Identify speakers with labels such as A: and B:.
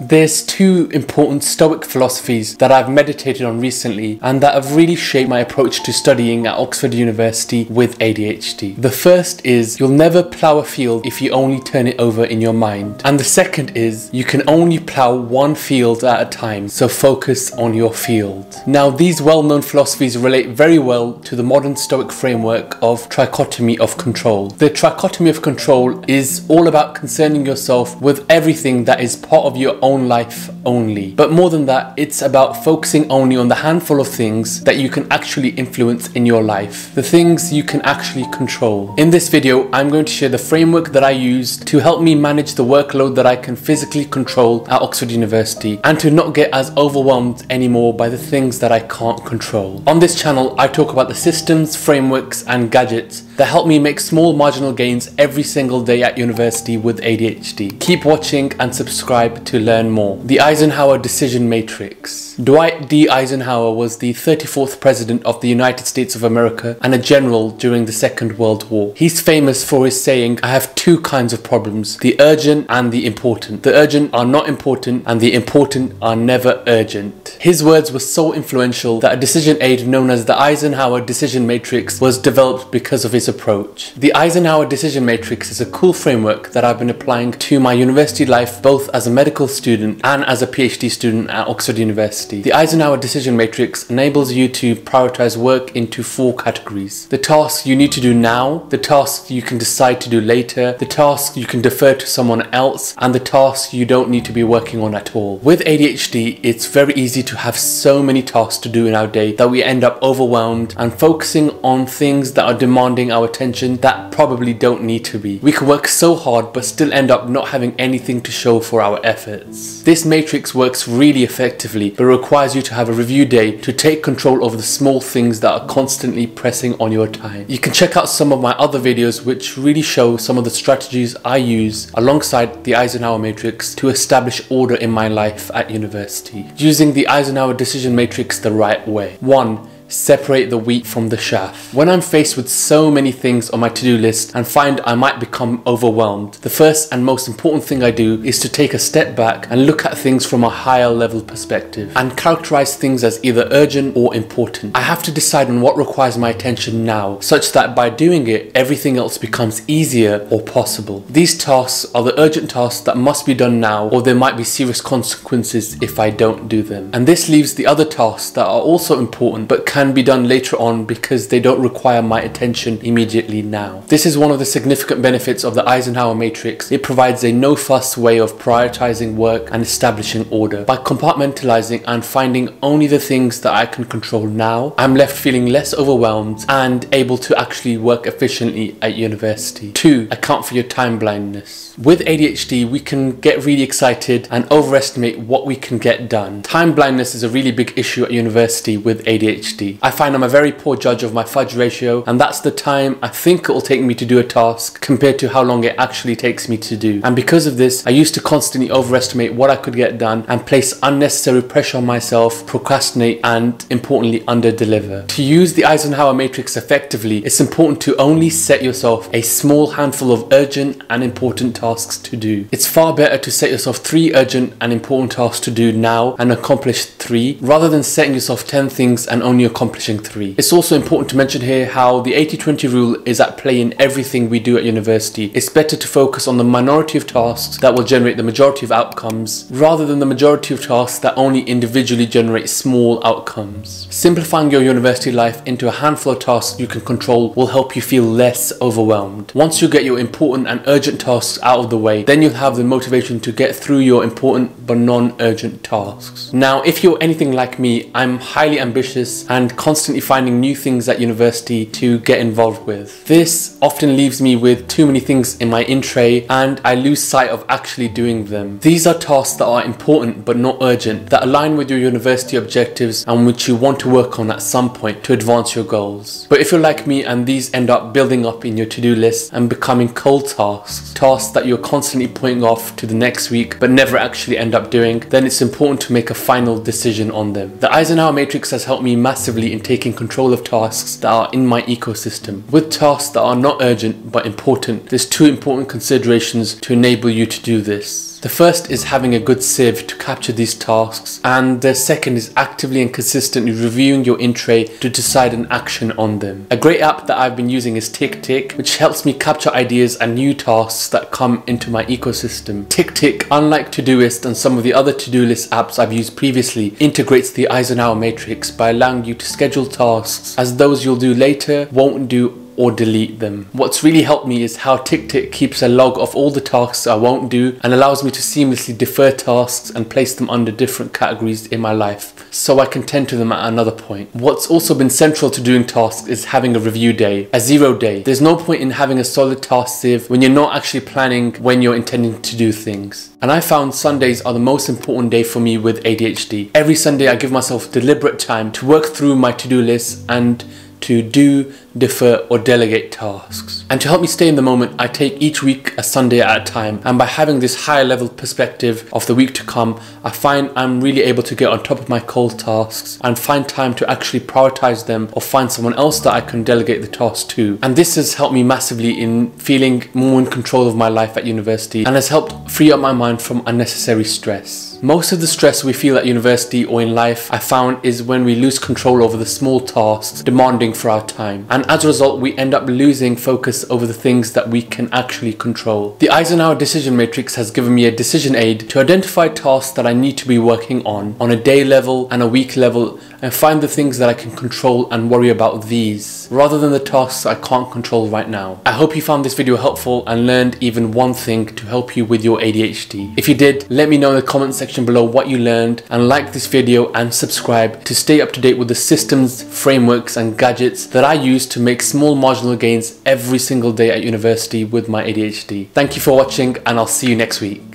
A: There's two important Stoic philosophies that I've meditated on recently and that have really shaped my approach to studying at Oxford University with ADHD. The first is you'll never plough a field if you only turn it over in your mind. And the second is you can only plough one field at a time, so focus on your field. Now, these well known philosophies relate very well to the modern Stoic framework of trichotomy of control. The trichotomy of control is all about concerning yourself with everything that is part of your own life only. But more than that, it's about focusing only on the handful of things that you can actually influence in your life, the things you can actually control. In this video, I'm going to share the framework that I use to help me manage the workload that I can physically control at Oxford University and to not get as overwhelmed anymore by the things that I can't control. On this channel, I talk about the systems, frameworks, and gadgets that help me make small marginal gains every single day at university with ADHD. Keep watching and subscribe to learn more. The Eisenhower Decision Matrix. Dwight D. Eisenhower was the 34th President of the United States of America and a general during the Second World War. He's famous for his saying, I have two kinds of problems, the urgent and the important. The urgent are not important and the important are never urgent. His words were so influential that a decision aid known as the Eisenhower Decision Matrix was developed because of his approach. The Eisenhower Decision Matrix is a cool framework that I've been applying to my university life both as a medical student and as a PhD student at Oxford University. The Eisenhower Decision Matrix enables you to prioritize work into four categories. The tasks you need to do now, the tasks you can decide to do later, the tasks you can defer to someone else, and the tasks you don't need to be working on at all. With ADHD, it's very easy to have so many tasks to do in our day that we end up overwhelmed and focusing on things that are demanding our attention that probably don't need to be. We can work so hard but still end up not having anything to show for our efforts. This matrix works really effectively but requires you to have a review day to take control over the small things that are constantly pressing on your time. You can check out some of my other videos which really show some of the strategies I use alongside the Eisenhower matrix to establish order in my life at university. Using the Eisenhower decision matrix the right way. 1 separate the wheat from the chaff. When I'm faced with so many things on my to-do list and find I might become overwhelmed, the first and most important thing I do is to take a step back and look at things from a higher level perspective and characterize things as either urgent or important. I have to decide on what requires my attention now, such that by doing it, everything else becomes easier or possible. These tasks are the urgent tasks that must be done now or there might be serious consequences if I don't do them. And this leaves the other tasks that are also important but can can be done later on because they don't require my attention immediately now. This is one of the significant benefits of the Eisenhower matrix. It provides a no fuss way of prioritizing work and establishing order. By compartmentalizing and finding only the things that I can control now, I'm left feeling less overwhelmed and able to actually work efficiently at university. 2. Account for your time blindness. With ADHD, we can get really excited and overestimate what we can get done. Time blindness is a really big issue at university with ADHD. I find I'm a very poor judge of my fudge ratio and that's the time I think it will take me to do a task compared to how long it actually takes me to do. And because of this, I used to constantly overestimate what I could get done and place unnecessary pressure on myself, procrastinate and importantly under deliver. To use the Eisenhower matrix effectively, it's important to only set yourself a small handful of urgent and important tasks to do. It's far better to set yourself three urgent and important tasks to do now and accomplish three rather than setting yourself 10 things and only accomplishing three. It's also important to mention here how the 80-20 rule is at play in everything we do at university. It's better to focus on the minority of tasks that will generate the majority of outcomes rather than the majority of tasks that only individually generate small outcomes. Simplifying your university life into a handful of tasks you can control will help you feel less overwhelmed. Once you get your important and urgent tasks out of the way, then you'll have the motivation to get through your important but non-urgent tasks. Now, if you're anything like me, I'm highly ambitious and and constantly finding new things at university to get involved with. This often leaves me with too many things in my in tray and I lose sight of actually doing them. These are tasks that are important but not urgent, that align with your university objectives and which you want to work on at some point to advance your goals. But if you're like me and these end up building up in your to-do list and becoming cold tasks, tasks that you're constantly putting off to the next week but never actually end up doing, then it's important to make a final decision on them. The Eisenhower Matrix has helped me massively in taking control of tasks that are in my ecosystem. With tasks that are not urgent but important, there's two important considerations to enable you to do this. The first is having a good sieve to capture these tasks, and the second is actively and consistently reviewing your in tray to decide an action on them. A great app that I've been using is TickTick, which helps me capture ideas and new tasks that come into my ecosystem. TickTick, unlike Todoist and some of the other to-do list apps I've used previously, integrates the Eisenhower matrix by allowing you to schedule tasks as those you'll do later won't do or delete them. What's really helped me is how TickTick keeps a log of all the tasks I won't do and allows me to seamlessly defer tasks and place them under different categories in my life so I can tend to them at another point. What's also been central to doing tasks is having a review day, a zero day. There's no point in having a solid task sieve when you're not actually planning when you're intending to do things. And I found Sundays are the most important day for me with ADHD. Every Sunday I give myself deliberate time to work through my to-do list and to do, defer, or delegate tasks. And to help me stay in the moment, I take each week a Sunday at a time. And by having this higher level perspective of the week to come, I find I'm really able to get on top of my cold tasks and find time to actually prioritize them or find someone else that I can delegate the task to. And this has helped me massively in feeling more in control of my life at university and has helped free up my mind from unnecessary stress. Most of the stress we feel at university or in life I found is when we lose control over the small tasks demanding for our time and as a result we end up losing focus over the things that we can actually control. The Eisenhower decision matrix has given me a decision aid to identify tasks that I need to be working on on a day level and a week level and find the things that I can control and worry about these rather than the tasks I can't control right now. I hope you found this video helpful and learned even one thing to help you with your ADHD. If you did, let me know in the comment section below what you learned and like this video and subscribe to stay up to date with the systems, frameworks and gadgets that I use to make small marginal gains every single day at university with my ADHD. Thank you for watching and I'll see you next week.